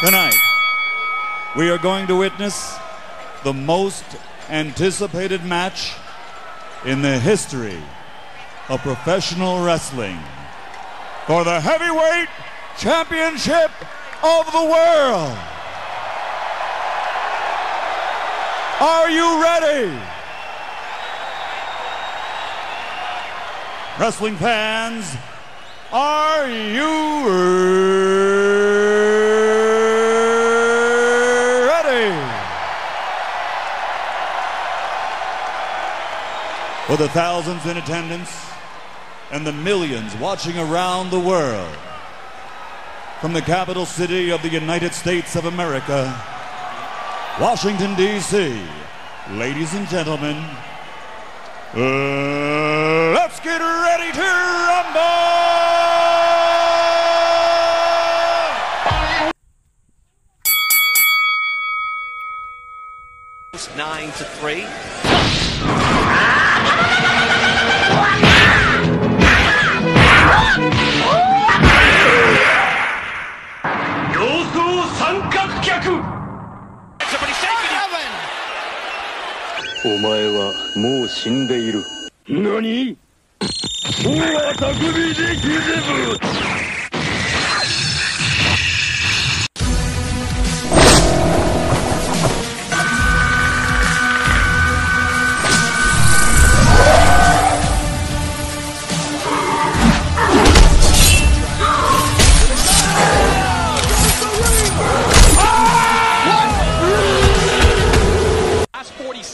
Tonight, we are going to witness the most anticipated match in the history of professional wrestling for the heavyweight championship of the world. Are you ready? Wrestling fans, are you ready? For the thousands in attendance and the millions watching around the world, from the capital city of the United States of America, Washington, D.C., ladies and gentlemen, uh, let's get ready to rumble! Nine to three. 脚お前はもう死んでいる。何？大技首でギゼブ。